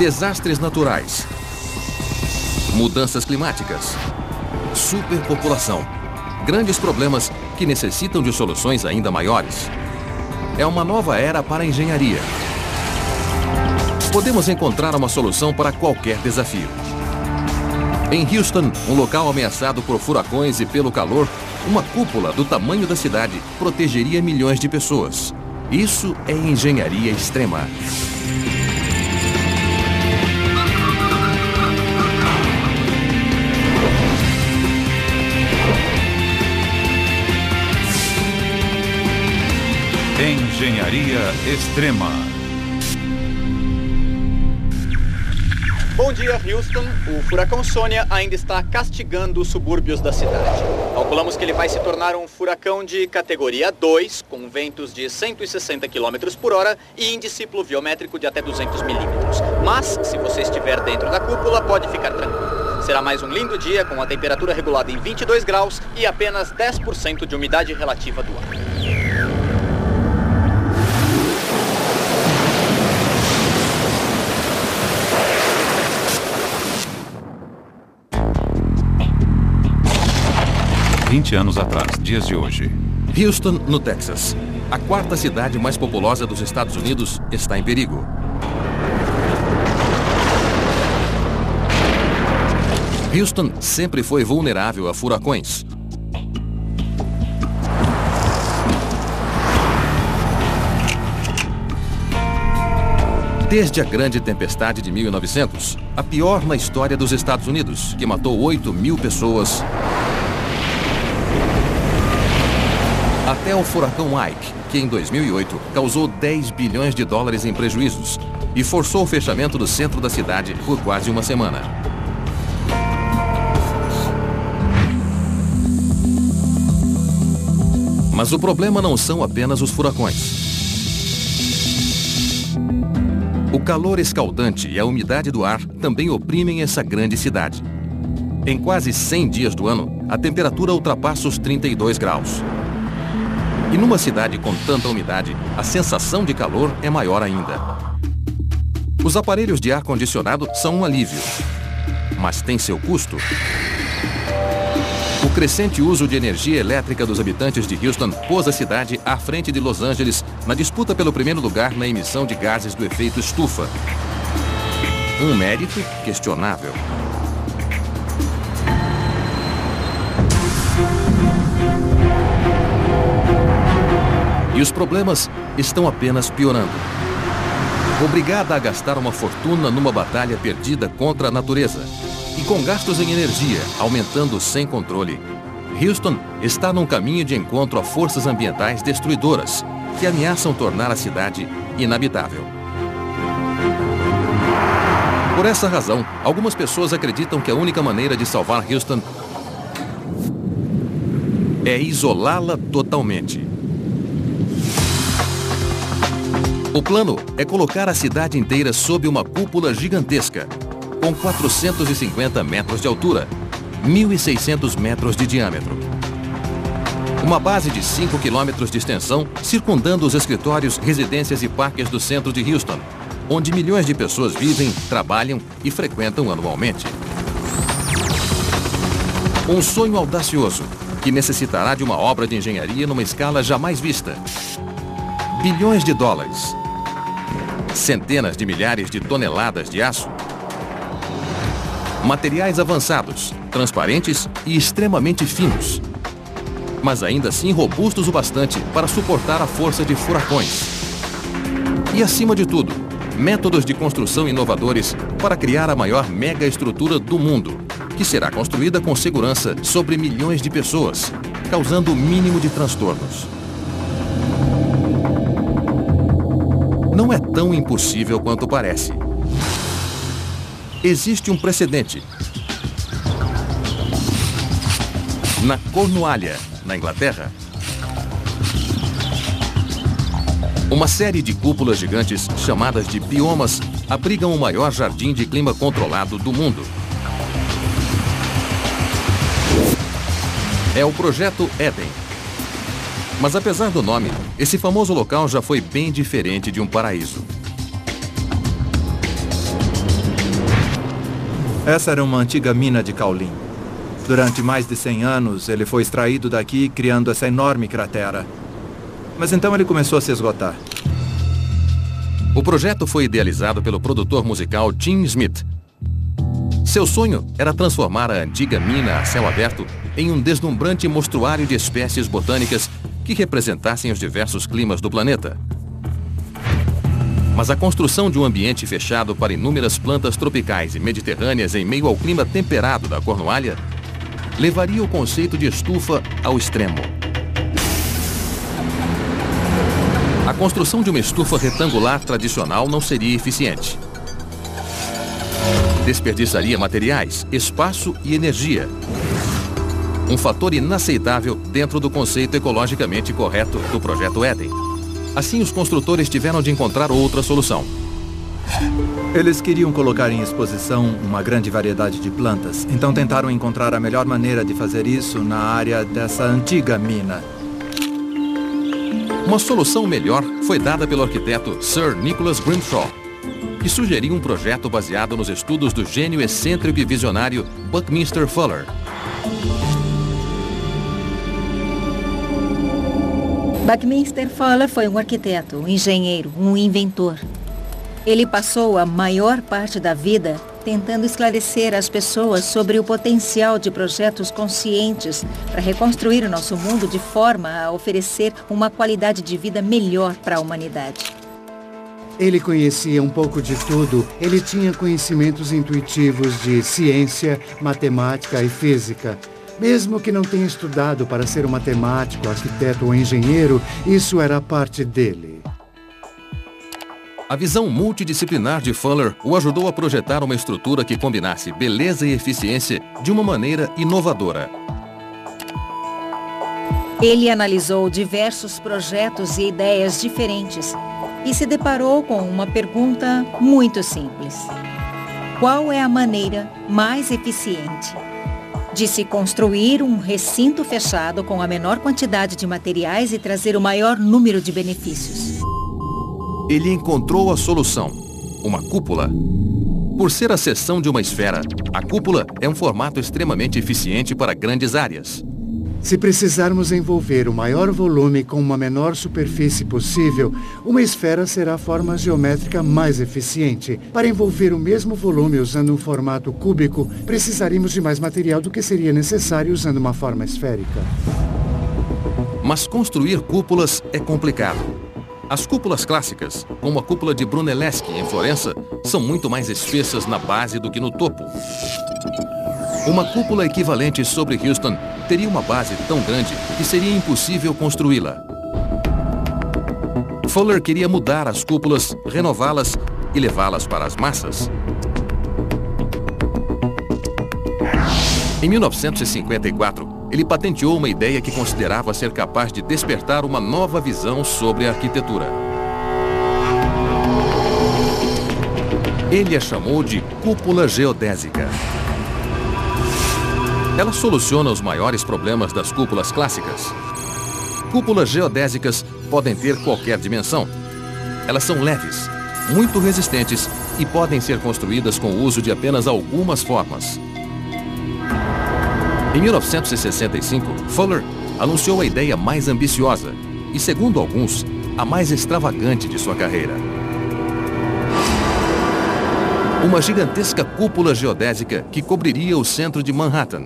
Desastres naturais. Mudanças climáticas. Superpopulação. Grandes problemas que necessitam de soluções ainda maiores. É uma nova era para a engenharia. Podemos encontrar uma solução para qualquer desafio. Em Houston, um local ameaçado por furacões e pelo calor, uma cúpula do tamanho da cidade protegeria milhões de pessoas. Isso é engenharia extrema. Engenharia extrema. Bom dia, Houston. O furacão Sônia ainda está castigando os subúrbios da cidade. Calculamos que ele vai se tornar um furacão de categoria 2, com ventos de 160 km por hora e índice pluviométrico de até 200 milímetros. Mas, se você estiver dentro da cúpula, pode ficar tranquilo. Será mais um lindo dia com a temperatura regulada em 22 graus e apenas 10% de umidade relativa do ar. Vinte anos atrás, dias de hoje. Houston, no Texas. A quarta cidade mais populosa dos Estados Unidos está em perigo. Houston sempre foi vulnerável a furacões. Desde a grande tempestade de 1900, a pior na história dos Estados Unidos, que matou 8 mil pessoas, até o furacão Ike, que em 2008 causou 10 bilhões de dólares em prejuízos e forçou o fechamento do centro da cidade por quase uma semana. Mas o problema não são apenas os furacões. O calor escaldante e a umidade do ar também oprimem essa grande cidade. Em quase 100 dias do ano, a temperatura ultrapassa os 32 graus. E numa cidade com tanta umidade, a sensação de calor é maior ainda. Os aparelhos de ar-condicionado são um alívio, mas tem seu custo. O crescente uso de energia elétrica dos habitantes de Houston pôs a cidade à frente de Los Angeles na disputa pelo primeiro lugar na emissão de gases do efeito estufa. Um mérito questionável. E os problemas estão apenas piorando. Obrigada a gastar uma fortuna numa batalha perdida contra a natureza e com gastos em energia aumentando sem controle, Houston está num caminho de encontro a forças ambientais destruidoras que ameaçam tornar a cidade inabitável. Por essa razão, algumas pessoas acreditam que a única maneira de salvar Houston é isolá-la totalmente. O plano é colocar a cidade inteira sob uma cúpula gigantesca, com 450 metros de altura, 1.600 metros de diâmetro. Uma base de 5 quilômetros de extensão circundando os escritórios, residências e parques do centro de Houston, onde milhões de pessoas vivem, trabalham e frequentam anualmente. Um sonho audacioso que necessitará de uma obra de engenharia numa escala jamais vista. Bilhões de dólares. Centenas de milhares de toneladas de aço. Materiais avançados, transparentes e extremamente finos. Mas ainda assim robustos o bastante para suportar a força de furacões. E acima de tudo, métodos de construção inovadores para criar a maior mega estrutura do mundo, que será construída com segurança sobre milhões de pessoas, causando o mínimo de transtornos. Não é tão impossível quanto parece. Existe um precedente. Na Cornualha, na Inglaterra, Uma série de cúpulas gigantes, chamadas de biomas, abrigam o maior jardim de clima controlado do mundo. É o projeto Éden. Mas apesar do nome, esse famoso local já foi bem diferente de um paraíso. Essa era uma antiga mina de caulim. Durante mais de 100 anos, ele foi extraído daqui, criando essa enorme cratera. Mas então ele começou a se esgotar. O projeto foi idealizado pelo produtor musical Tim Smith. Seu sonho era transformar a antiga mina a céu aberto em um deslumbrante mostruário de espécies botânicas que representassem os diversos climas do planeta. Mas a construção de um ambiente fechado para inúmeras plantas tropicais e mediterrâneas em meio ao clima temperado da Cornualha levaria o conceito de estufa ao extremo. A construção de uma estufa retangular tradicional não seria eficiente. Desperdiçaria materiais, espaço e energia. Um fator inaceitável dentro do conceito ecologicamente correto do Projeto Éden. Assim, os construtores tiveram de encontrar outra solução. Eles queriam colocar em exposição uma grande variedade de plantas, então tentaram encontrar a melhor maneira de fazer isso na área dessa antiga mina. Uma solução melhor foi dada pelo arquiteto Sir Nicholas Grimshaw, que sugeriu um projeto baseado nos estudos do gênio excêntrico e visionário Buckminster Fuller. Buckminster Fuller foi um arquiteto, um engenheiro, um inventor. Ele passou a maior parte da vida tentando esclarecer as pessoas sobre o potencial de projetos conscientes para reconstruir o nosso mundo de forma a oferecer uma qualidade de vida melhor para a humanidade. Ele conhecia um pouco de tudo. Ele tinha conhecimentos intuitivos de ciência, matemática e física. Mesmo que não tenha estudado para ser um matemático, arquiteto ou engenheiro, isso era parte dele. A visão multidisciplinar de Fuller o ajudou a projetar uma estrutura que combinasse beleza e eficiência de uma maneira inovadora. Ele analisou diversos projetos e ideias diferentes e se deparou com uma pergunta muito simples. Qual é a maneira mais eficiente de se construir um recinto fechado com a menor quantidade de materiais e trazer o maior número de benefícios? ele encontrou a solução, uma cúpula. Por ser a seção de uma esfera, a cúpula é um formato extremamente eficiente para grandes áreas. Se precisarmos envolver o maior volume com uma menor superfície possível, uma esfera será a forma geométrica mais eficiente. Para envolver o mesmo volume usando um formato cúbico, precisaríamos de mais material do que seria necessário usando uma forma esférica. Mas construir cúpulas é complicado. As cúpulas clássicas, como a cúpula de Brunelleschi em Florença, são muito mais espessas na base do que no topo. Uma cúpula equivalente sobre Houston teria uma base tão grande que seria impossível construí-la. Fuller queria mudar as cúpulas, renová-las e levá-las para as massas. Em 1954, ele patenteou uma ideia que considerava ser capaz de despertar uma nova visão sobre a arquitetura. Ele a chamou de cúpula geodésica. Ela soluciona os maiores problemas das cúpulas clássicas. Cúpulas geodésicas podem ter qualquer dimensão. Elas são leves, muito resistentes e podem ser construídas com o uso de apenas algumas formas. Em 1965, Fuller anunciou a ideia mais ambiciosa e, segundo alguns, a mais extravagante de sua carreira. Uma gigantesca cúpula geodésica que cobriria o centro de Manhattan.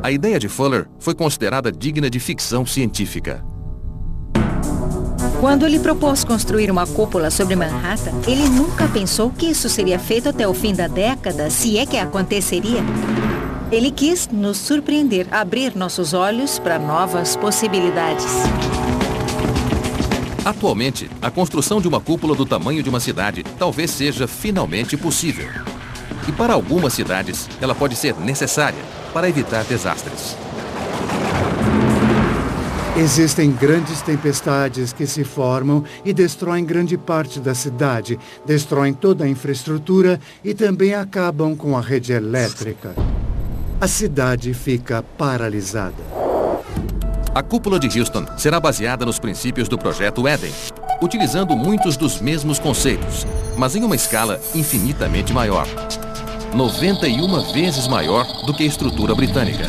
A ideia de Fuller foi considerada digna de ficção científica. Quando ele propôs construir uma cúpula sobre Manhattan, ele nunca pensou que isso seria feito até o fim da década, se é que aconteceria. Ele quis nos surpreender, abrir nossos olhos para novas possibilidades. Atualmente, a construção de uma cúpula do tamanho de uma cidade talvez seja finalmente possível. E para algumas cidades, ela pode ser necessária para evitar desastres. Existem grandes tempestades que se formam e destroem grande parte da cidade, destroem toda a infraestrutura e também acabam com a rede elétrica a cidade fica paralisada. A cúpula de Houston será baseada nos princípios do projeto Eden, utilizando muitos dos mesmos conceitos, mas em uma escala infinitamente maior. 91 vezes maior do que a estrutura britânica.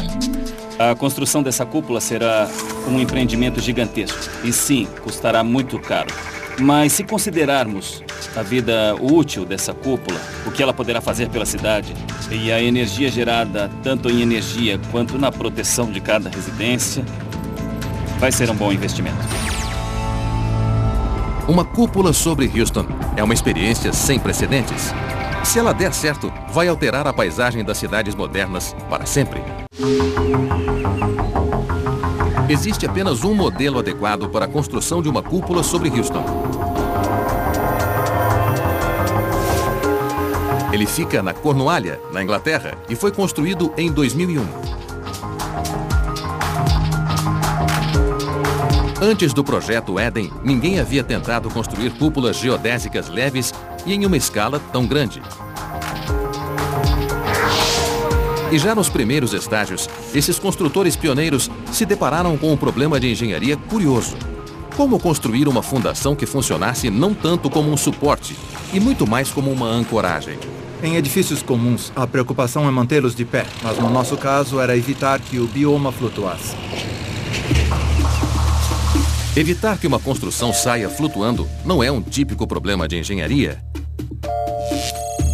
A construção dessa cúpula será um empreendimento gigantesco. E sim, custará muito caro. Mas se considerarmos a vida útil dessa cúpula, o que ela poderá fazer pela cidade e a energia gerada tanto em energia quanto na proteção de cada residência, vai ser um bom investimento. Uma cúpula sobre Houston é uma experiência sem precedentes. Se ela der certo, vai alterar a paisagem das cidades modernas para sempre. Existe apenas um modelo adequado para a construção de uma cúpula sobre Houston. Ele fica na Cornualha, na Inglaterra, e foi construído em 2001. Antes do projeto Eden, ninguém havia tentado construir cúpulas geodésicas leves e em uma escala tão grande. E já nos primeiros estágios, esses construtores pioneiros se depararam com um problema de engenharia curioso. Como construir uma fundação que funcionasse não tanto como um suporte, e muito mais como uma ancoragem? Em edifícios comuns, a preocupação é mantê-los de pé, mas no nosso caso era evitar que o bioma flutuasse. Evitar que uma construção saia flutuando não é um típico problema de engenharia.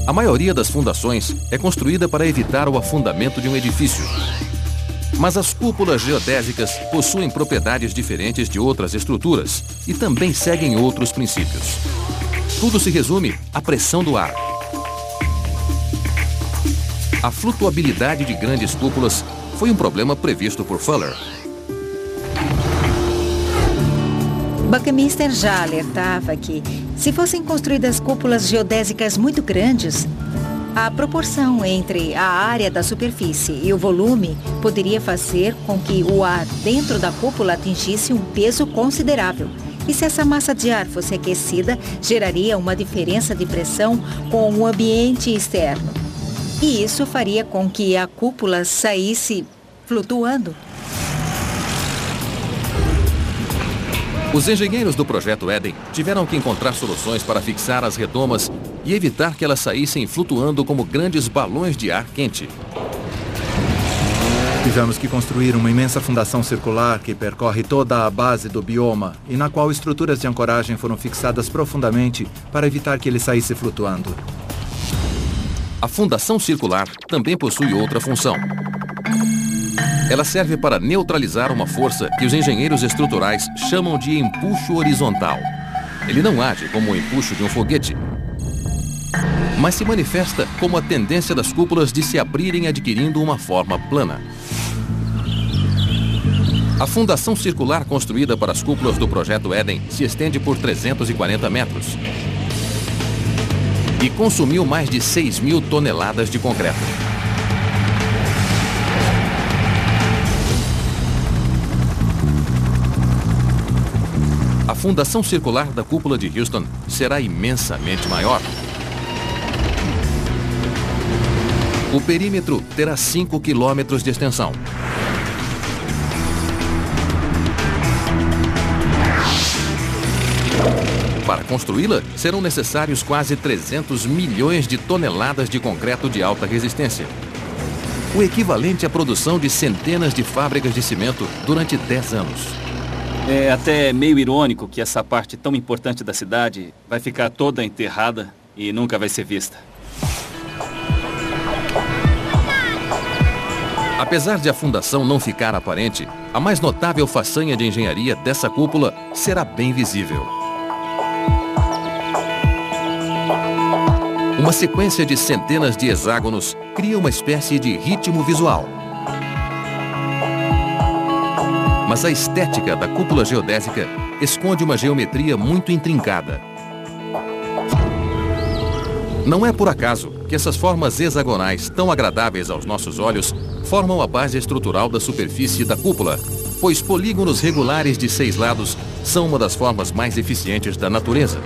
A maioria das fundações é construída para evitar o afundamento de um edifício. Mas as cúpulas geodésicas possuem propriedades diferentes de outras estruturas e também seguem outros princípios. Tudo se resume à pressão do ar. A flutuabilidade de grandes cúpulas foi um problema previsto por Fuller. Buckminster já alertava que, se fossem construídas cúpulas geodésicas muito grandes, a proporção entre a área da superfície e o volume poderia fazer com que o ar dentro da cúpula atingisse um peso considerável. E se essa massa de ar fosse aquecida, geraria uma diferença de pressão com o ambiente externo. E isso faria com que a cúpula saísse flutuando. Os engenheiros do projeto Eden tiveram que encontrar soluções para fixar as redomas e evitar que elas saíssem flutuando como grandes balões de ar quente. Tivemos que construir uma imensa fundação circular que percorre toda a base do bioma e na qual estruturas de ancoragem foram fixadas profundamente para evitar que ele saísse flutuando. A fundação circular também possui outra função. Ela serve para neutralizar uma força que os engenheiros estruturais chamam de empuxo horizontal. Ele não age como o empuxo de um foguete, mas se manifesta como a tendência das cúpulas de se abrirem adquirindo uma forma plana. A fundação circular construída para as cúpulas do projeto Eden se estende por 340 metros e consumiu mais de 6 mil toneladas de concreto. A fundação circular da cúpula de Houston será imensamente maior. O perímetro terá 5 quilômetros de extensão. Para construí-la, serão necessários quase 300 milhões de toneladas de concreto de alta resistência. O equivalente à produção de centenas de fábricas de cimento durante 10 anos. É até meio irônico que essa parte tão importante da cidade vai ficar toda enterrada e nunca vai ser vista. Apesar de a fundação não ficar aparente, a mais notável façanha de engenharia dessa cúpula será bem visível. Uma sequência de centenas de hexágonos cria uma espécie de ritmo visual. Mas a estética da cúpula geodésica esconde uma geometria muito intrincada. Não é por acaso que essas formas hexagonais tão agradáveis aos nossos olhos formam a base estrutural da superfície da cúpula, pois polígonos regulares de seis lados são uma das formas mais eficientes da natureza.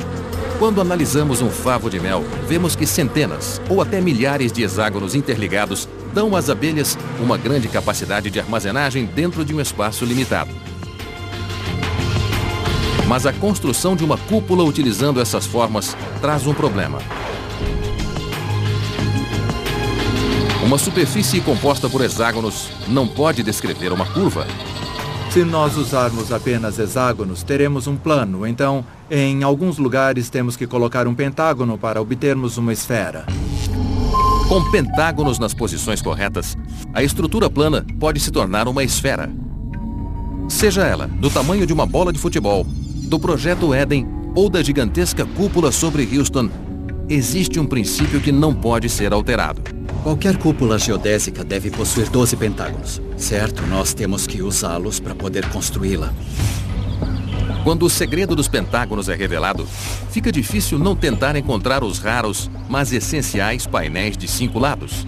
Quando analisamos um favo de mel, vemos que centenas ou até milhares de hexágonos interligados dão às abelhas uma grande capacidade de armazenagem dentro de um espaço limitado. Mas a construção de uma cúpula utilizando essas formas traz um problema. Uma superfície composta por hexágonos não pode descrever uma curva. Se nós usarmos apenas hexágonos, teremos um plano. Então, em alguns lugares, temos que colocar um pentágono para obtermos uma esfera. Com pentágonos nas posições corretas, a estrutura plana pode se tornar uma esfera. Seja ela do tamanho de uma bola de futebol, do projeto Éden ou da gigantesca cúpula sobre Houston, existe um princípio que não pode ser alterado. Qualquer cúpula geodésica deve possuir 12 pentágonos. Certo, nós temos que usá-los para poder construí-la. Quando o segredo dos pentágonos é revelado, fica difícil não tentar encontrar os raros, mas essenciais painéis de cinco lados.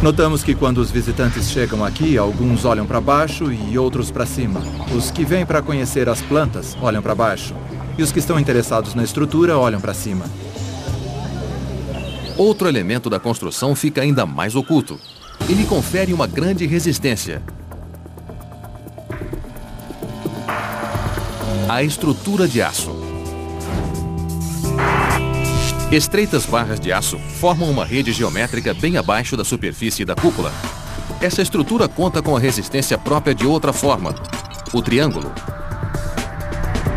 Notamos que quando os visitantes chegam aqui, alguns olham para baixo e outros para cima. Os que vêm para conhecer as plantas olham para baixo. E os que estão interessados na estrutura olham para cima. Outro elemento da construção fica ainda mais oculto. Ele confere uma grande resistência. A estrutura de aço. Estreitas barras de aço formam uma rede geométrica bem abaixo da superfície da cúpula. Essa estrutura conta com a resistência própria de outra forma, o triângulo.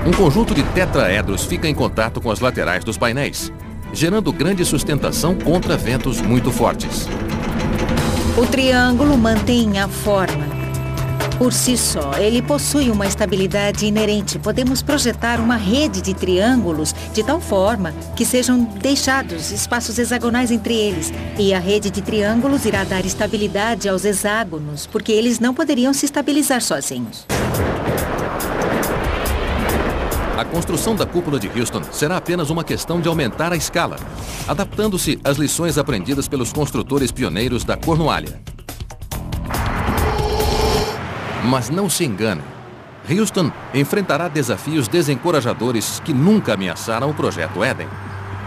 Um conjunto de tetraedros fica em contato com as laterais dos painéis, gerando grande sustentação contra ventos muito fortes. O triângulo mantém a forma por si só, ele possui uma estabilidade inerente. Podemos projetar uma rede de triângulos de tal forma que sejam deixados espaços hexagonais entre eles. E a rede de triângulos irá dar estabilidade aos hexágonos, porque eles não poderiam se estabilizar sozinhos. A construção da cúpula de Houston será apenas uma questão de aumentar a escala, adaptando-se às lições aprendidas pelos construtores pioneiros da Cornualha. Mas não se engane. Houston enfrentará desafios desencorajadores que nunca ameaçaram o projeto Eden.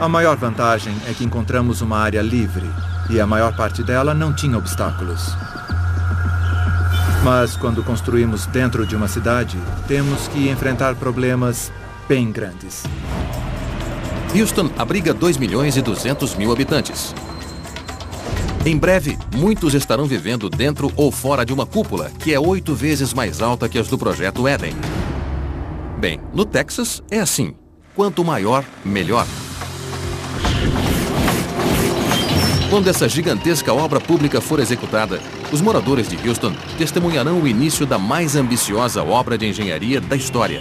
A maior vantagem é que encontramos uma área livre e a maior parte dela não tinha obstáculos. Mas quando construímos dentro de uma cidade, temos que enfrentar problemas bem grandes. Houston abriga 2 milhões e 200 mil habitantes. Em breve, muitos estarão vivendo dentro ou fora de uma cúpula que é oito vezes mais alta que as do projeto Eden. Bem, no Texas é assim. Quanto maior, melhor. Quando essa gigantesca obra pública for executada, os moradores de Houston testemunharão o início da mais ambiciosa obra de engenharia da história.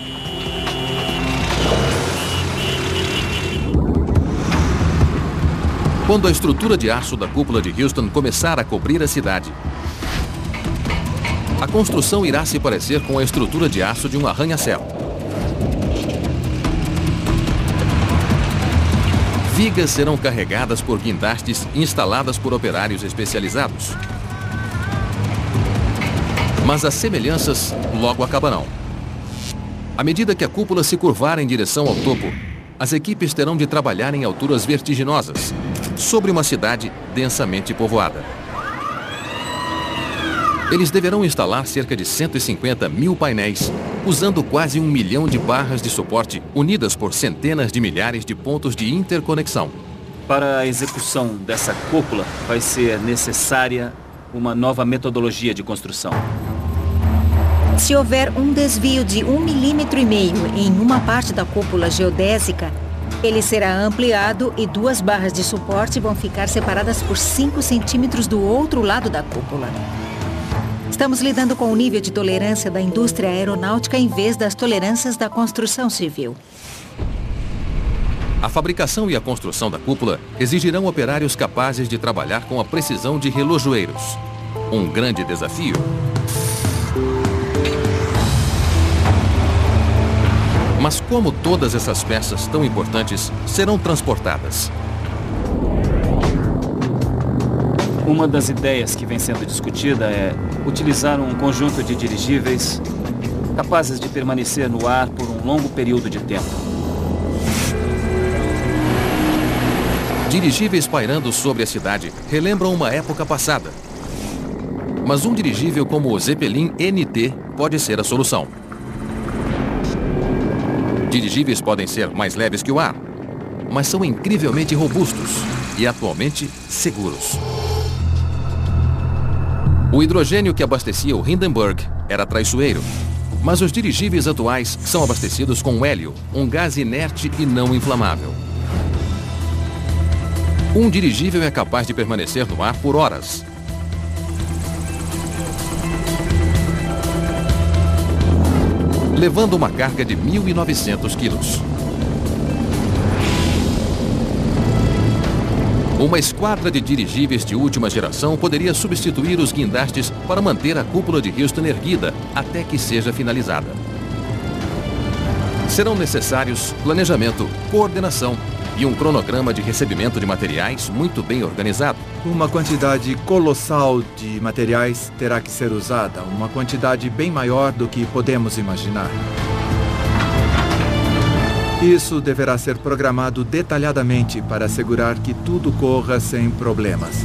Quando a estrutura de aço da cúpula de Houston começar a cobrir a cidade, a construção irá se parecer com a estrutura de aço de um arranha-céu. Vigas serão carregadas por guindastes instaladas por operários especializados. Mas as semelhanças logo acabarão. À medida que a cúpula se curvar em direção ao topo, as equipes terão de trabalhar em alturas vertiginosas, sobre uma cidade densamente povoada. Eles deverão instalar cerca de 150 mil painéis, usando quase um milhão de barras de suporte unidas por centenas de milhares de pontos de interconexão. Para a execução dessa cúpula, vai ser necessária uma nova metodologia de construção. Se houver um desvio de um milímetro e meio em uma parte da cúpula geodésica, ele será ampliado e duas barras de suporte vão ficar separadas por 5 centímetros do outro lado da cúpula. Estamos lidando com o nível de tolerância da indústria aeronáutica em vez das tolerâncias da construção civil. A fabricação e a construção da cúpula exigirão operários capazes de trabalhar com a precisão de relojoeiros. Um grande desafio Mas como todas essas peças tão importantes serão transportadas? Uma das ideias que vem sendo discutida é utilizar um conjunto de dirigíveis capazes de permanecer no ar por um longo período de tempo. Dirigíveis pairando sobre a cidade relembram uma época passada. Mas um dirigível como o Zeppelin NT pode ser a solução. Dirigíveis podem ser mais leves que o ar, mas são incrivelmente robustos e atualmente seguros. O hidrogênio que abastecia o Hindenburg era traiçoeiro, mas os dirigíveis atuais são abastecidos com hélio, um gás inerte e não inflamável. Um dirigível é capaz de permanecer no ar por horas. Levando uma carga de 1.900 quilos. Uma esquadra de dirigíveis de última geração poderia substituir os guindastes para manter a cúpula de Houston erguida até que seja finalizada. Serão necessários planejamento, coordenação e um cronograma de recebimento de materiais muito bem organizado. Uma quantidade colossal de materiais terá que ser usada, uma quantidade bem maior do que podemos imaginar. Isso deverá ser programado detalhadamente para assegurar que tudo corra sem problemas.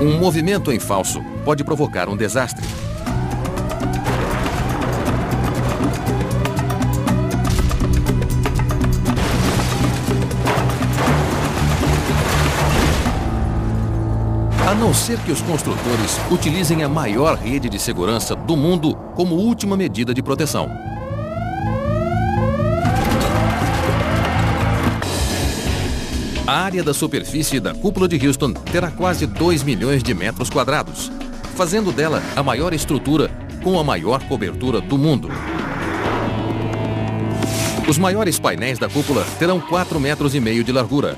Um movimento em falso pode provocar um desastre. A não ser que os construtores utilizem a maior rede de segurança do mundo como última medida de proteção. A área da superfície da cúpula de Houston terá quase 2 milhões de metros quadrados, fazendo dela a maior estrutura com a maior cobertura do mundo. Os maiores painéis da cúpula terão 4 metros e meio de largura.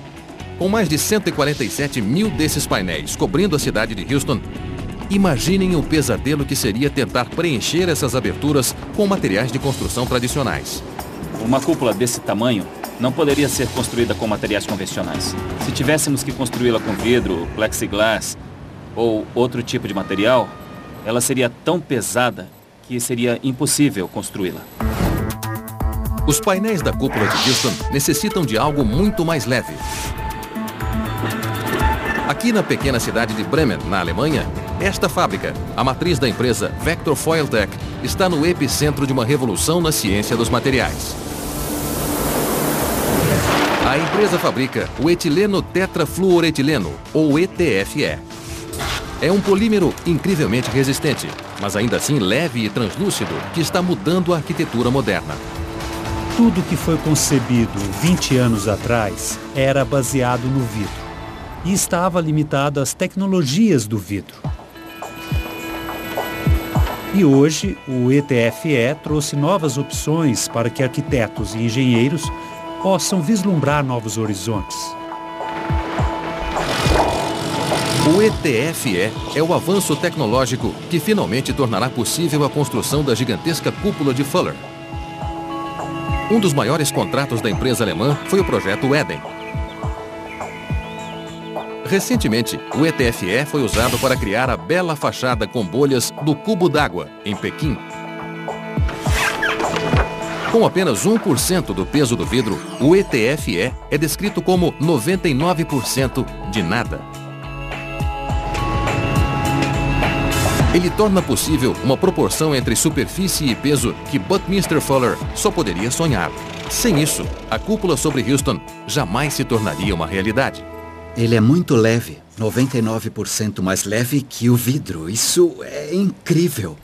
Com mais de 147 mil desses painéis cobrindo a cidade de Houston, imaginem o pesadelo que seria tentar preencher essas aberturas com materiais de construção tradicionais. Uma cúpula desse tamanho não poderia ser construída com materiais convencionais. Se tivéssemos que construí-la com vidro, plexiglass ou outro tipo de material, ela seria tão pesada que seria impossível construí-la. Os painéis da cúpula de Houston necessitam de algo muito mais leve. Aqui na pequena cidade de Bremen, na Alemanha, esta fábrica, a matriz da empresa Vector Foiltech, está no epicentro de uma revolução na ciência dos materiais. A empresa fabrica o etileno tetrafluoretileno, ou ETFE. É um polímero incrivelmente resistente, mas ainda assim leve e translúcido, que está mudando a arquitetura moderna. Tudo que foi concebido 20 anos atrás era baseado no vidro e estava limitado às tecnologias do vidro. E hoje, o ETFE trouxe novas opções para que arquitetos e engenheiros possam vislumbrar novos horizontes. O ETFE é o avanço tecnológico que finalmente tornará possível a construção da gigantesca cúpula de Fuller. Um dos maiores contratos da empresa alemã foi o projeto Eden. Recentemente, o ETFE foi usado para criar a bela fachada com bolhas do Cubo d'Água, em Pequim, com apenas 1% do peso do vidro, o ETFE é descrito como 99% de nada. Ele torna possível uma proporção entre superfície e peso que Buckminster Fuller só poderia sonhar. Sem isso, a cúpula sobre Houston jamais se tornaria uma realidade. Ele é muito leve, 99% mais leve que o vidro. Isso é incrível.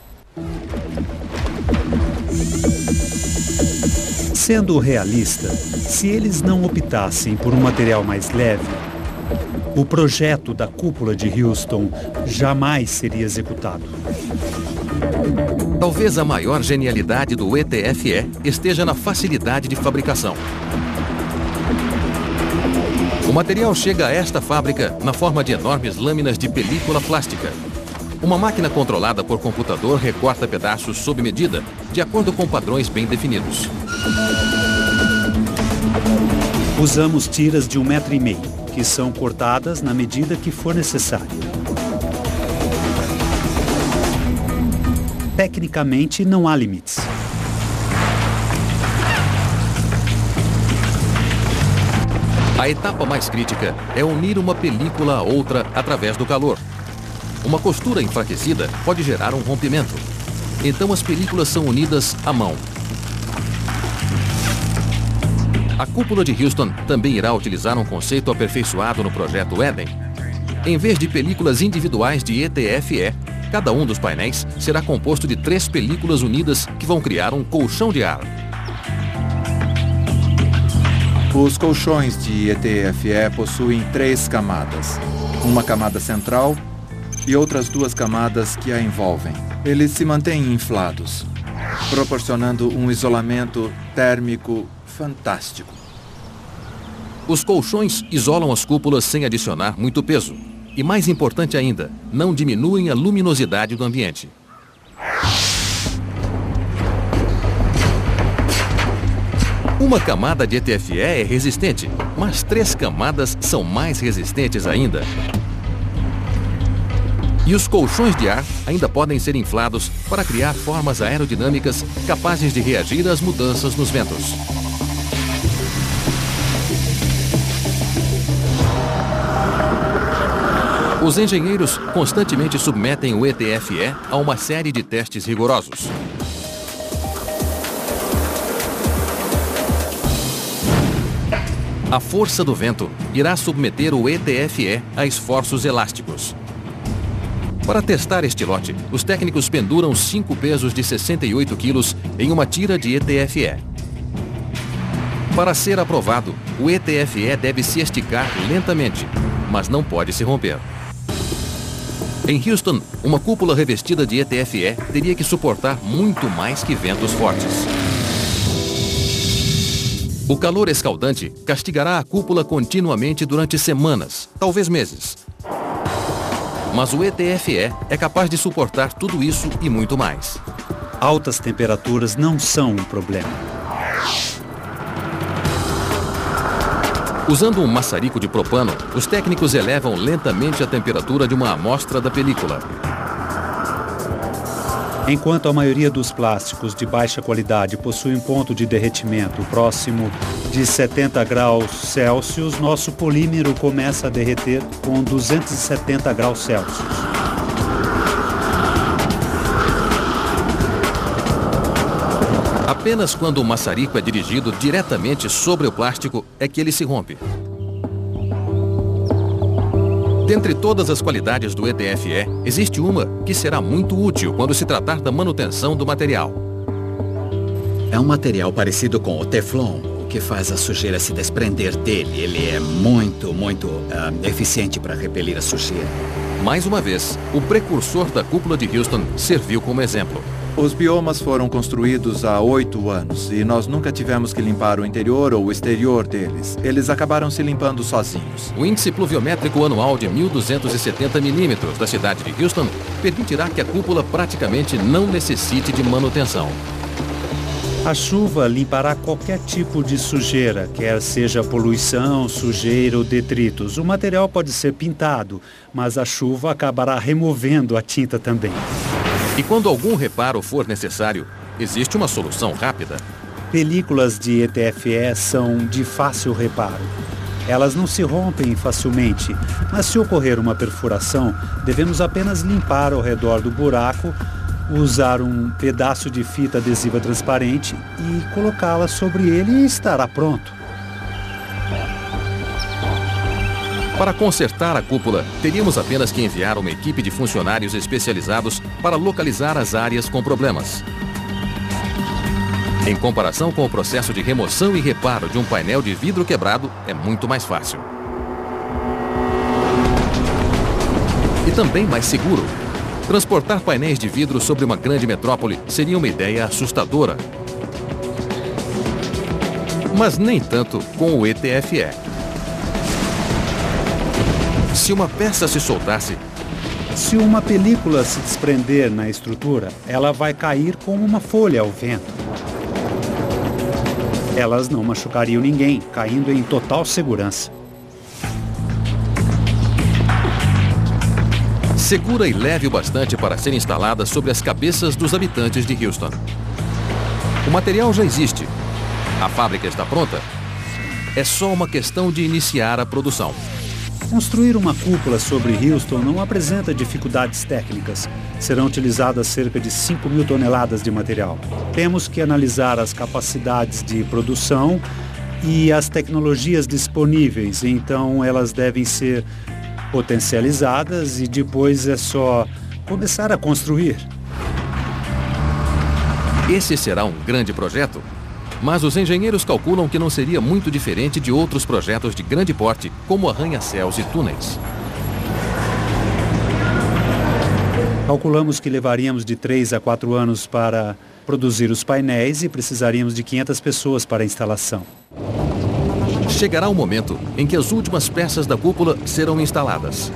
Sendo realista, se eles não optassem por um material mais leve, o projeto da cúpula de Houston jamais seria executado. Talvez a maior genialidade do ETFE esteja na facilidade de fabricação. O material chega a esta fábrica na forma de enormes lâminas de película plástica, uma máquina controlada por computador recorta pedaços sob medida, de acordo com padrões bem definidos. Usamos tiras de um metro e meio, que são cortadas na medida que for necessário. Tecnicamente, não há limites. A etapa mais crítica é unir uma película a outra através do calor. Uma costura enfraquecida pode gerar um rompimento. então as películas são unidas à mão. A cúpula de Houston também irá utilizar um conceito aperfeiçoado no projeto Eden. Em vez de películas individuais de ETFE, cada um dos painéis será composto de três películas unidas que vão criar um colchão de ar. Os colchões de ETFE possuem três camadas. Uma camada central e outras duas camadas que a envolvem. Eles se mantêm inflados, proporcionando um isolamento térmico fantástico. Os colchões isolam as cúpulas sem adicionar muito peso. E mais importante ainda, não diminuem a luminosidade do ambiente. Uma camada de ETFE é resistente, mas três camadas são mais resistentes ainda. E os colchões de ar ainda podem ser inflados para criar formas aerodinâmicas capazes de reagir às mudanças nos ventos. Os engenheiros constantemente submetem o ETFE a uma série de testes rigorosos. A força do vento irá submeter o ETFE a esforços elásticos. Para testar este lote, os técnicos penduram cinco pesos de 68 quilos em uma tira de ETFE. Para ser aprovado, o ETFE deve se esticar lentamente, mas não pode se romper. Em Houston, uma cúpula revestida de ETFE teria que suportar muito mais que ventos fortes. O calor escaldante castigará a cúpula continuamente durante semanas, talvez meses. Mas o ETFE é capaz de suportar tudo isso e muito mais. Altas temperaturas não são um problema. Usando um maçarico de propano, os técnicos elevam lentamente a temperatura de uma amostra da película. Enquanto a maioria dos plásticos de baixa qualidade possui um ponto de derretimento próximo de 70 graus Celsius, nosso polímero começa a derreter com 270 graus Celsius. Apenas quando o maçarico é dirigido diretamente sobre o plástico é que ele se rompe. Dentre todas as qualidades do ETFE, existe uma que será muito útil quando se tratar da manutenção do material. É um material parecido com o Teflon, o que faz a sujeira se desprender dele. Ele é muito, muito uh, eficiente para repelir a sujeira. Mais uma vez, o precursor da cúpula de Houston serviu como exemplo. Os biomas foram construídos há oito anos e nós nunca tivemos que limpar o interior ou o exterior deles. Eles acabaram se limpando sozinhos. O índice pluviométrico anual de 1.270 milímetros da cidade de Houston permitirá que a cúpula praticamente não necessite de manutenção. A chuva limpará qualquer tipo de sujeira, quer seja poluição, sujeira ou detritos. O material pode ser pintado, mas a chuva acabará removendo a tinta também. E quando algum reparo for necessário, existe uma solução rápida. Películas de ETFE são de fácil reparo. Elas não se rompem facilmente, mas se ocorrer uma perfuração, devemos apenas limpar ao redor do buraco, usar um pedaço de fita adesiva transparente e colocá-la sobre ele e estará pronto. Para consertar a cúpula, teríamos apenas que enviar uma equipe de funcionários especializados para localizar as áreas com problemas. Em comparação com o processo de remoção e reparo de um painel de vidro quebrado, é muito mais fácil. E também mais seguro. Transportar painéis de vidro sobre uma grande metrópole seria uma ideia assustadora. Mas nem tanto com o ETFE. Se uma peça se soltasse, se uma película se desprender na estrutura, ela vai cair como uma folha ao vento. Elas não machucariam ninguém, caindo em total segurança. Segura e leve o bastante para ser instalada sobre as cabeças dos habitantes de Houston. O material já existe. A fábrica está pronta. É só uma questão de iniciar a produção. Construir uma cúpula sobre Houston não apresenta dificuldades técnicas. Serão utilizadas cerca de 5 mil toneladas de material. Temos que analisar as capacidades de produção e as tecnologias disponíveis, então elas devem ser potencializadas e depois é só começar a construir. Esse será um grande projeto, mas os engenheiros calculam que não seria muito diferente de outros projetos de grande porte, como arranha-céus e túneis. Calculamos que levaríamos de 3 a 4 anos para produzir os painéis e precisaríamos de 500 pessoas para a instalação. Chegará o momento em que as últimas peças da cúpula serão instaladas.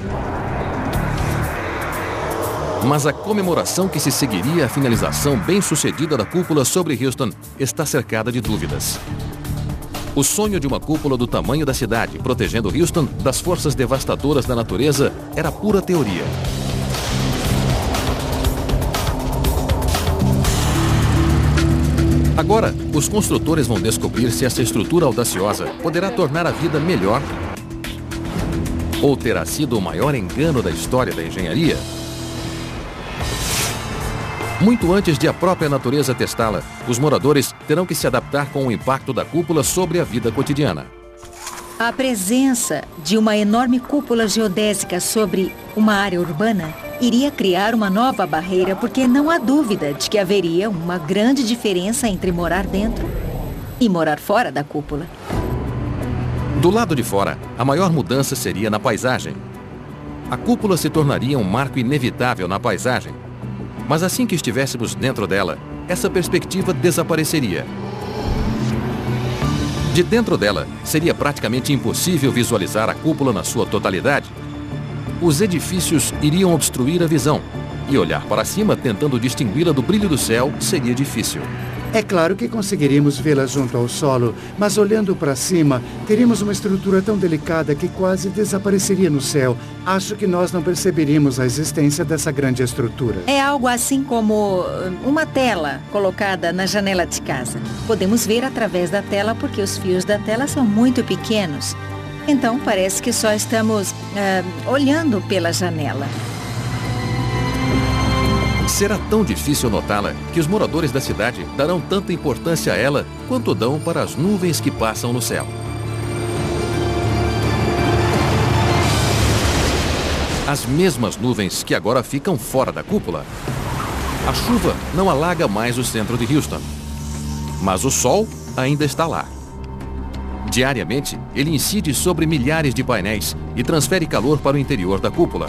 Mas a comemoração que se seguiria à finalização bem-sucedida da cúpula sobre Houston está cercada de dúvidas. O sonho de uma cúpula do tamanho da cidade, protegendo Houston das forças devastadoras da natureza, era pura teoria. Agora, os construtores vão descobrir se essa estrutura audaciosa poderá tornar a vida melhor ou terá sido o maior engano da história da engenharia. Muito antes de a própria natureza testá-la, os moradores terão que se adaptar com o impacto da cúpula sobre a vida cotidiana. A presença de uma enorme cúpula geodésica sobre uma área urbana iria criar uma nova barreira porque não há dúvida de que haveria uma grande diferença entre morar dentro e morar fora da cúpula. Do lado de fora, a maior mudança seria na paisagem. A cúpula se tornaria um marco inevitável na paisagem, mas assim que estivéssemos dentro dela, essa perspectiva desapareceria. De dentro dela, seria praticamente impossível visualizar a cúpula na sua totalidade. Os edifícios iriam obstruir a visão, e olhar para cima tentando distingui-la do brilho do céu seria difícil. É claro que conseguiríamos vê-la junto ao solo, mas olhando para cima, teríamos uma estrutura tão delicada que quase desapareceria no céu. Acho que nós não perceberíamos a existência dessa grande estrutura. É algo assim como uh, uma tela colocada na janela de casa. Podemos ver através da tela porque os fios da tela são muito pequenos. Então parece que só estamos uh, olhando pela janela. Será tão difícil notá-la que os moradores da cidade darão tanta importância a ela quanto dão para as nuvens que passam no céu. As mesmas nuvens que agora ficam fora da cúpula. A chuva não alaga mais o centro de Houston, mas o sol ainda está lá. Diariamente, ele incide sobre milhares de painéis e transfere calor para o interior da cúpula.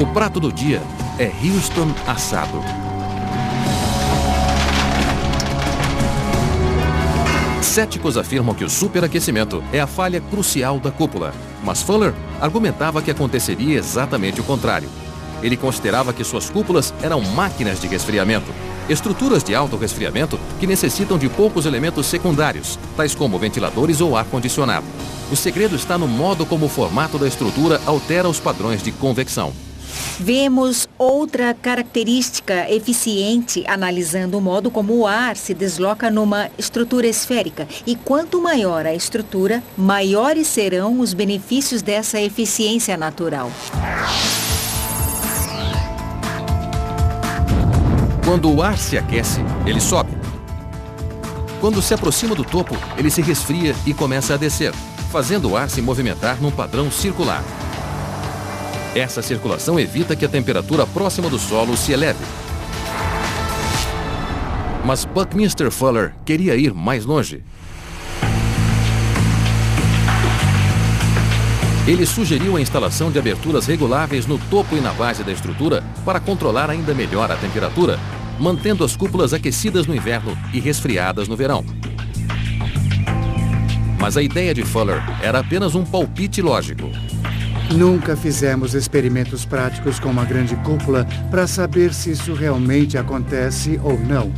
O prato do dia é Houston assado. Céticos afirmam que o superaquecimento é a falha crucial da cúpula, mas Fuller argumentava que aconteceria exatamente o contrário. Ele considerava que suas cúpulas eram máquinas de resfriamento, estruturas de alto resfriamento que necessitam de poucos elementos secundários, tais como ventiladores ou ar-condicionado. O segredo está no modo como o formato da estrutura altera os padrões de convecção. Vemos outra característica eficiente analisando o modo como o ar se desloca numa estrutura esférica. E quanto maior a estrutura, maiores serão os benefícios dessa eficiência natural. Quando o ar se aquece, ele sobe. Quando se aproxima do topo, ele se resfria e começa a descer, fazendo o ar se movimentar num padrão circular. Essa circulação evita que a temperatura próxima do solo se eleve. Mas Buckminster Fuller queria ir mais longe. Ele sugeriu a instalação de aberturas reguláveis no topo e na base da estrutura para controlar ainda melhor a temperatura, mantendo as cúpulas aquecidas no inverno e resfriadas no verão. Mas a ideia de Fuller era apenas um palpite lógico. Nunca fizemos experimentos práticos com uma grande cúpula para saber se isso realmente acontece ou não.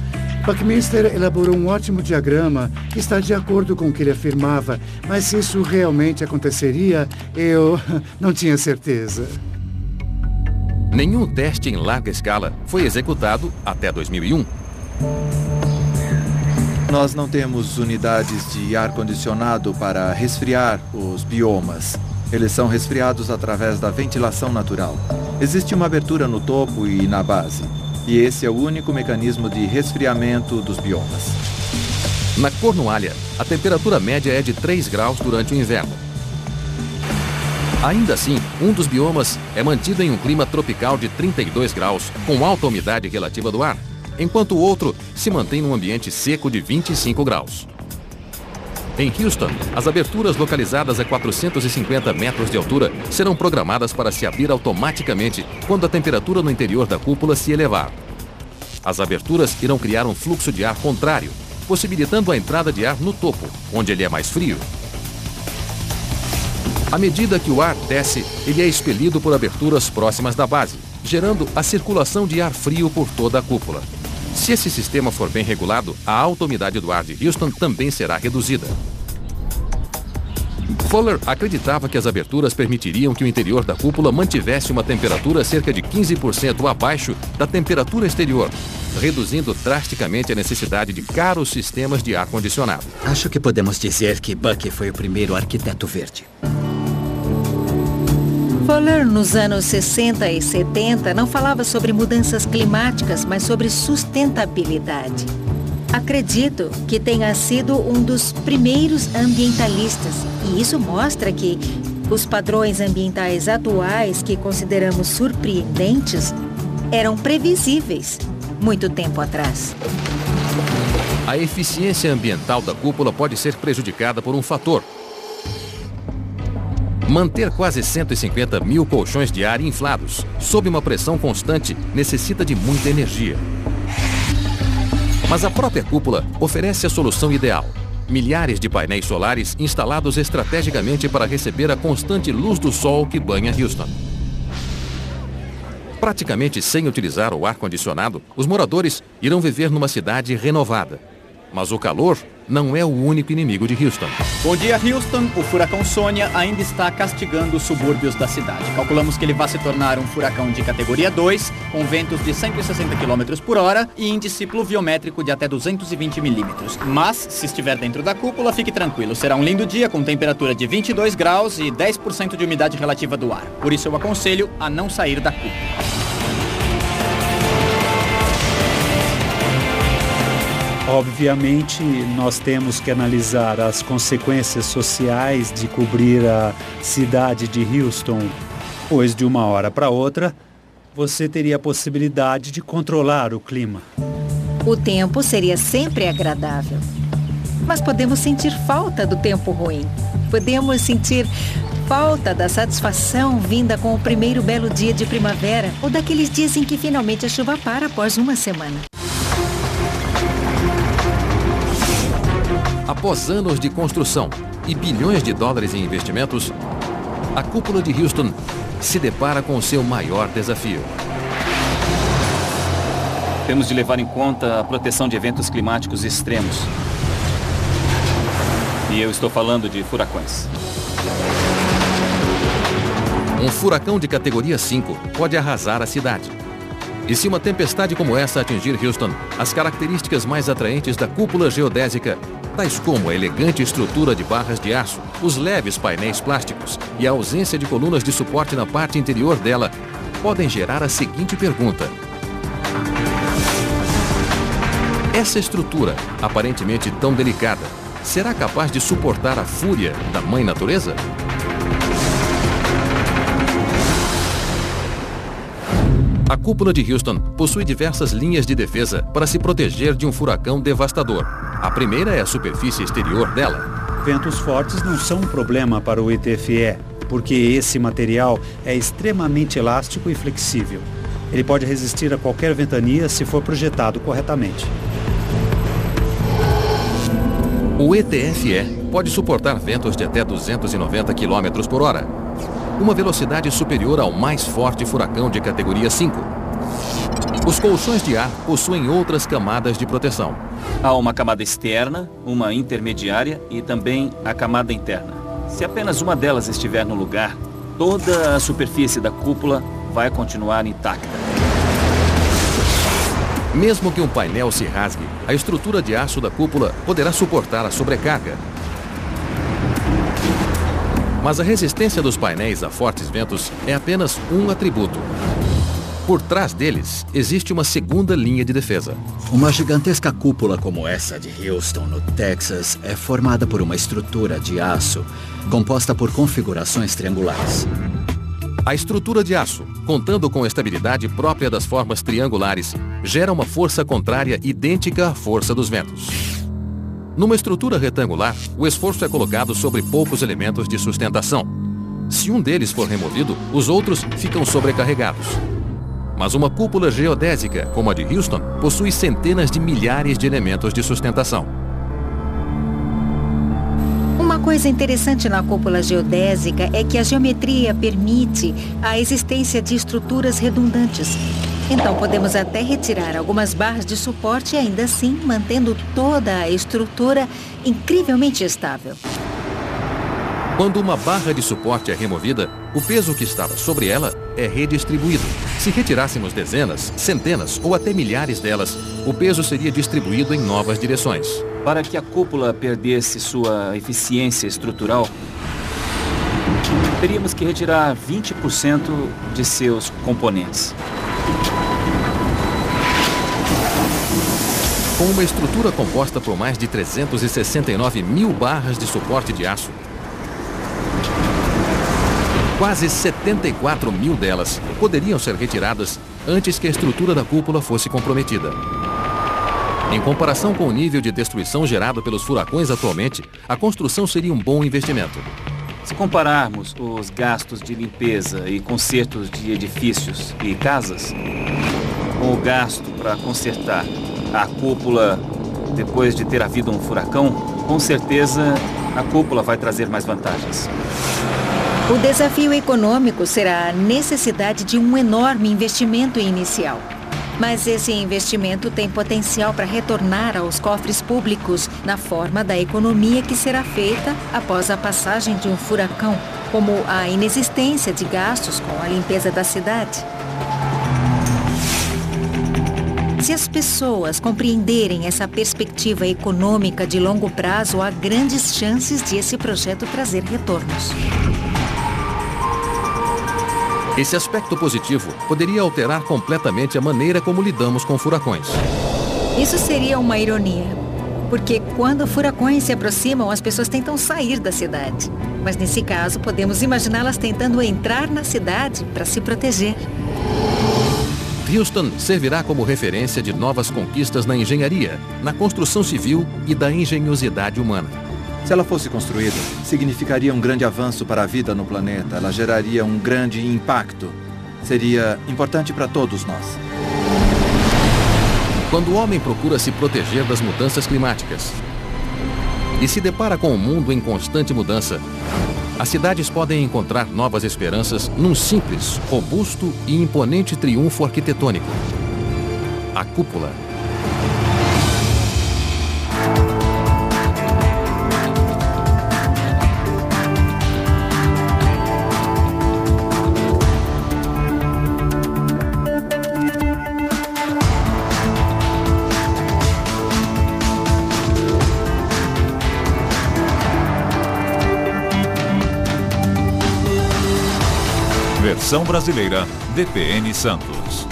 Buckminster elaborou um ótimo diagrama que está de acordo com o que ele afirmava, mas se isso realmente aconteceria, eu não tinha certeza. Nenhum teste em larga escala foi executado até 2001. Nós não temos unidades de ar-condicionado para resfriar os biomas. Eles são resfriados através da ventilação natural. Existe uma abertura no topo e na base. E esse é o único mecanismo de resfriamento dos biomas. Na Cornualha, a temperatura média é de 3 graus durante o inverno. Ainda assim, um dos biomas é mantido em um clima tropical de 32 graus, com alta umidade relativa do ar, enquanto o outro se mantém num ambiente seco de 25 graus. Em Houston, as aberturas localizadas a 450 metros de altura serão programadas para se abrir automaticamente quando a temperatura no interior da cúpula se elevar. As aberturas irão criar um fluxo de ar contrário, possibilitando a entrada de ar no topo, onde ele é mais frio. À medida que o ar desce, ele é expelido por aberturas próximas da base, gerando a circulação de ar frio por toda a cúpula. Se esse sistema for bem regulado, a alta umidade do ar de Houston também será reduzida. Fuller acreditava que as aberturas permitiriam que o interior da cúpula mantivesse uma temperatura cerca de 15% abaixo da temperatura exterior, reduzindo drasticamente a necessidade de caros sistemas de ar-condicionado. Acho que podemos dizer que Buck foi o primeiro arquiteto verde. Fuller, nos anos 60 e 70, não falava sobre mudanças climáticas, mas sobre sustentabilidade. Acredito que tenha sido um dos primeiros ambientalistas, e isso mostra que os padrões ambientais atuais que consideramos surpreendentes eram previsíveis muito tempo atrás. A eficiência ambiental da cúpula pode ser prejudicada por um fator, Manter quase 150 mil colchões de ar inflados, sob uma pressão constante, necessita de muita energia. Mas a própria cúpula oferece a solução ideal. Milhares de painéis solares instalados estrategicamente para receber a constante luz do sol que banha Houston. Praticamente sem utilizar o ar-condicionado, os moradores irão viver numa cidade renovada. Mas o calor não é o único inimigo de Houston. Bom dia, Houston. O furacão Sônia ainda está castigando os subúrbios da cidade. Calculamos que ele vai se tornar um furacão de categoria 2, com ventos de 160 km por hora e índice pluviométrico de até 220 milímetros. Mas, se estiver dentro da cúpula, fique tranquilo. Será um lindo dia com temperatura de 22 graus e 10% de umidade relativa do ar. Por isso eu aconselho a não sair da cúpula. Obviamente, nós temos que analisar as consequências sociais de cobrir a cidade de Houston, pois de uma hora para outra você teria a possibilidade de controlar o clima. O tempo seria sempre agradável. Mas podemos sentir falta do tempo ruim. Podemos sentir falta da satisfação vinda com o primeiro belo dia de primavera ou daqueles dias em que finalmente a chuva para após uma semana. Após anos de construção e bilhões de dólares em investimentos, a cúpula de Houston se depara com o seu maior desafio. Temos de levar em conta a proteção de eventos climáticos extremos. E eu estou falando de furacões. Um furacão de categoria 5 pode arrasar a cidade. E se uma tempestade como essa atingir Houston, as características mais atraentes da cúpula geodésica tais como a elegante estrutura de barras de aço, os leves painéis plásticos e a ausência de colunas de suporte na parte interior dela, podem gerar a seguinte pergunta. Essa estrutura, aparentemente tão delicada, será capaz de suportar a fúria da Mãe Natureza? Cúpula de Houston possui diversas linhas de defesa para se proteger de um furacão devastador. A primeira é a superfície exterior dela. Ventos fortes não são um problema para o ETFE, porque esse material é extremamente elástico e flexível. Ele pode resistir a qualquer ventania se for projetado corretamente. O ETFE pode suportar ventos de até 290 km por hora, uma velocidade superior ao mais forte furacão de categoria 5. Os colchões de ar possuem outras camadas de proteção. Há uma camada externa, uma intermediária e também a camada interna. Se apenas uma delas estiver no lugar, toda a superfície da cúpula vai continuar intacta. Mesmo que um painel se rasgue, a estrutura de aço da cúpula poderá suportar a sobrecarga. Mas a resistência dos painéis a fortes ventos é apenas um atributo. Por trás deles, existe uma segunda linha de defesa. Uma gigantesca cúpula como essa de Houston, no Texas, é formada por uma estrutura de aço composta por configurações triangulares. A estrutura de aço, contando com a estabilidade própria das formas triangulares, gera uma força contrária idêntica à força dos ventos. Numa estrutura retangular, o esforço é colocado sobre poucos elementos de sustentação. Se um deles for removido, os outros ficam sobrecarregados. Mas uma cúpula geodésica, como a de Houston, possui centenas de milhares de elementos de sustentação. Uma coisa interessante na cúpula geodésica é que a geometria permite a existência de estruturas redundantes. Então podemos até retirar algumas barras de suporte ainda assim mantendo toda a estrutura incrivelmente estável. Quando uma barra de suporte é removida, o peso que estava sobre ela é redistribuído. Se retirássemos dezenas, centenas ou até milhares delas, o peso seria distribuído em novas direções. Para que a cúpula perdesse sua eficiência estrutural, teríamos que retirar 20% de seus componentes. Com uma estrutura composta por mais de 369 mil barras de suporte de aço, quase 74 mil delas poderiam ser retiradas antes que a estrutura da cúpula fosse comprometida. Em comparação com o nível de destruição gerado pelos furacões atualmente, a construção seria um bom investimento. Se compararmos os gastos de limpeza e consertos de edifícios e casas com o gasto para consertar a cúpula depois de ter havido um furacão, com certeza a cúpula vai trazer mais vantagens. O desafio econômico será a necessidade de um enorme investimento inicial. Mas esse investimento tem potencial para retornar aos cofres públicos na forma da economia que será feita após a passagem de um furacão, como a inexistência de gastos com a limpeza da cidade. Se as pessoas compreenderem essa perspectiva econômica de longo prazo, há grandes chances de esse projeto trazer retornos. Esse aspecto positivo poderia alterar completamente a maneira como lidamos com furacões. Isso seria uma ironia, porque quando furacões se aproximam, as pessoas tentam sair da cidade. Mas nesse caso, podemos imaginá-las tentando entrar na cidade para se proteger. Houston servirá como referência de novas conquistas na engenharia, na construção civil e da engenhosidade humana. Se ela fosse construída, significaria um grande avanço para a vida no planeta. Ela geraria um grande impacto. Seria importante para todos nós. Quando o homem procura se proteger das mudanças climáticas e se depara com um mundo em constante mudança, as cidades podem encontrar novas esperanças num simples, robusto e imponente triunfo arquitetônico. A cúpula. Versão brasileira DPN Santos.